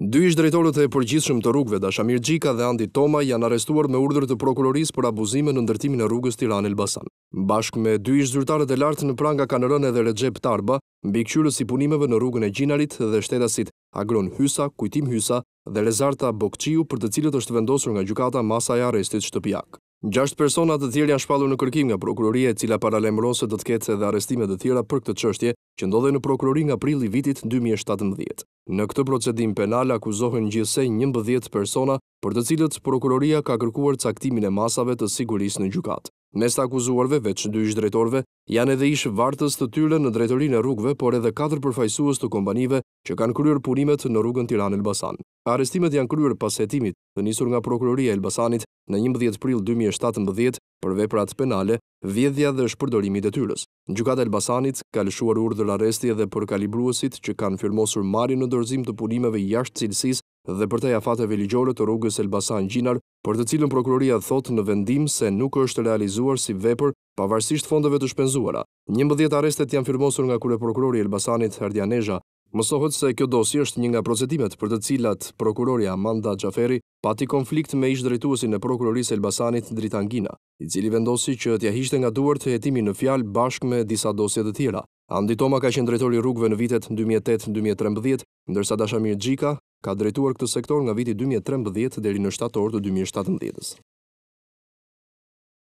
Dy ish-drejtorët e përgjithshëm të rrugëve, Dashamir Xhika dhe Andi Toma, janë arrestuar me urdhër të prokurorisë për abuzime në ndërtimin e rrugës Tiranë-Elbasan. Bashkë me dy ish-zyrtarët e lartë në pranga kanë rënë edhe Rexhep Tarba, mbikëqyrës i punimeve në rrugën e Gjinarit dhe shtetasit Agron Hysa, Kujtim Hysa dhe Rezarta Bokçiu, për të cilët është vendosur nga gjykata masa e arrestit shtëpiak. Gjashtë persona të tjerë janë shpallur në kërkim nga prokuroria e cila paralajmëron se do të ketë edhe arrestime të tjera për këtë çështje që ndodhej në Prokurori nga prilli i vitit dy mijë e shtatëmbëdhjetë. Në këtë procedim penal akuzohen gjithsej njëmbëdhjetë persona, për të cilët Prokuroria ka kërkuar caktimin e masave të sigurisë në gjykatë. Mes të akuzuarve, veç dy ish-drejtorëve, janë edhe ish-vartës të tyre në Drejtorinë e Rrugëve, por edhe katër përfaqësues të kompanive që kanë kryer punimet në rrugën Tiranë-Elbasan. Arrestimet janë kryer pas hetimit të nisur nga Prokuroria e Elbasanit, në njëmbëdhjetë prill dy mijë e shtatëmbëdhjetë për veprat penale Vjedhja dhe shpërdorimi i detyrës. Gjykata e Elbasanit ka lëshuar urdhër arresti edhe për kalibruesit që kanë firmosur marrjen në dorëzim të punimeve jashtë cilësisë dhe përtej afateve ligjore të rrugës Elbasan-Gjinar, për të cilën prokuroria thotë në vendim se nuk është realizuar si vepër pavarësisht fondeve të shpenzuara. Njëmbëdhjetë arrestet janë firmosur nga kryeprokurori i Elbasanit, Ardian Nezha. Mësohet se kjo dosje është një nga procedimet për të cilat prokurorja Amanda Xhaferi pati konflikt me ish-drejtuesin e Prokurorisë së Elbasanit, Dritan Gina, i cili vendosi që t'ia hiqte nga duart hetimin në fjalë bashkë me disa dosje të tjera. Andi Toma ka qenë drejtor i rrugëve në vitet dy mijë e tetë, dy mijë e trembëdhjetë, ndërsa Dashamir Xhika ka drejtuar këtë sektor nga viti dy mijë e trembëdhjetë deri në shtator të dy mijë e shtatëmbëdhjetës.